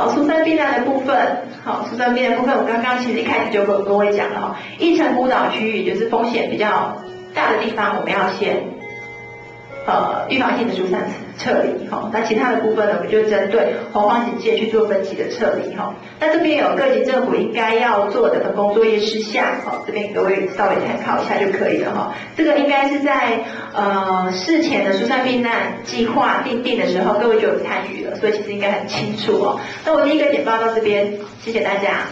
好，疏散避难的部分，好，疏散避难部分，我刚刚其实一开始就跟各位讲了哈，一层孤岛区域就是风险比较大的地方，我们要先。呃，预防性的疏散撤离哈，那其他的部分呢，我们就针对洪荒警戒去做分级的撤离哈。那这边有各级政府应该要做的工作业事项哈，这边各位稍微参考一下就可以了哈。这个应该是在呃事前的疏散避难计划定定的时候，各位就有参与了，所以其实应该很清楚哦。那我第一个简报到这边，谢谢大家。